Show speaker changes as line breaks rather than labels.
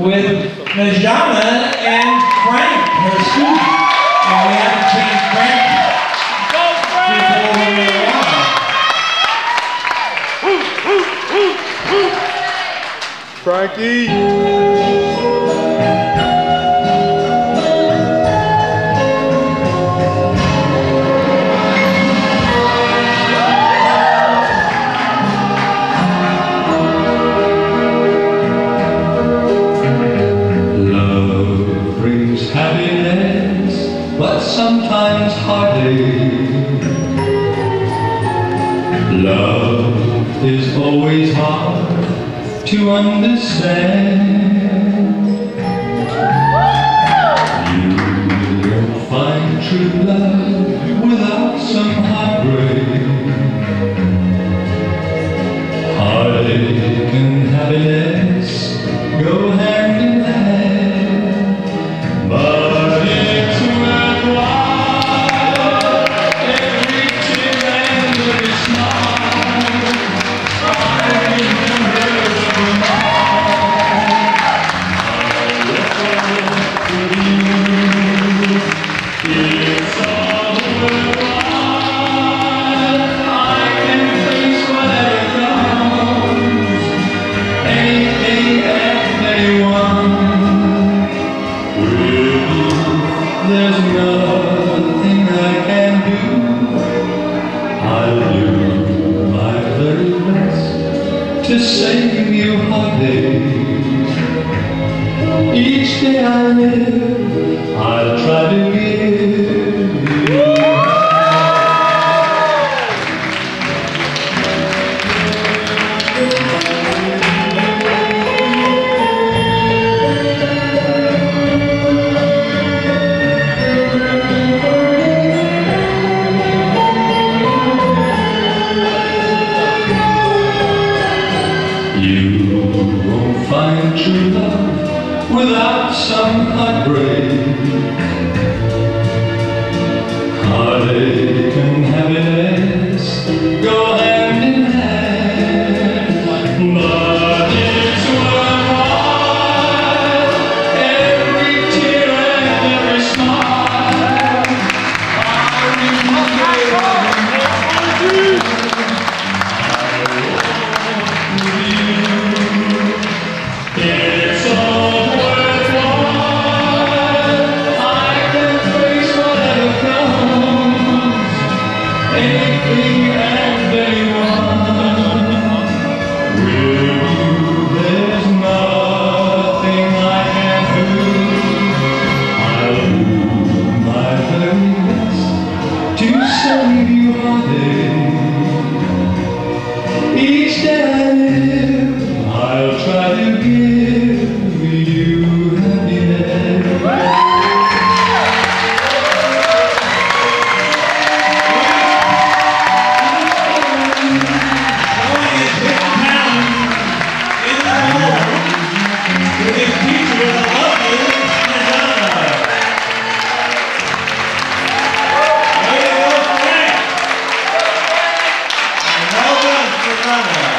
with Snejana and Frank, her student. And we have to change Frank move on.
Frankie!
Sometimes heartache. Love is always hard to understand. You won't find true love to save you heartache. Each day I live, I'll try to find true love without some heartbreak. Heartache and heaviness go Father. Summer.